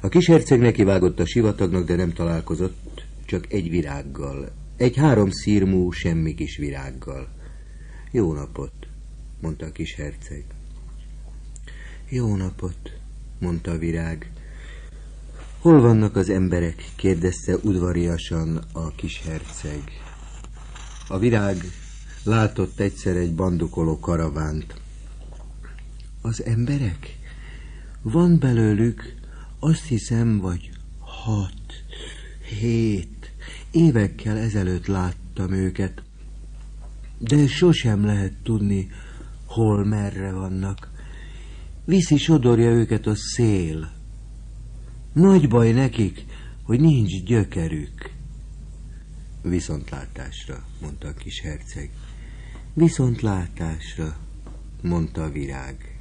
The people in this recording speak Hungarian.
A kis herceg nekivágott a sivatagnak, de nem találkozott, csak egy virággal. Egy három szírmú, semmi kis virággal. Jó napot, mondta a kis herceg. Jó napot, mondta a virág. Hol vannak az emberek? kérdezte udvariasan a kis herceg. A virág látott egyszer egy bandukoló karavánt. Az emberek? Van belőlük, azt hiszem, vagy hat, hét. Évekkel ezelőtt láttam őket, de sosem lehet tudni, hol merre vannak. Viszi sodorja őket a szél. Nagy baj nekik, hogy nincs gyökerük. Viszontlátásra, mondta a kis herceg. Viszontlátásra, mondta a virág.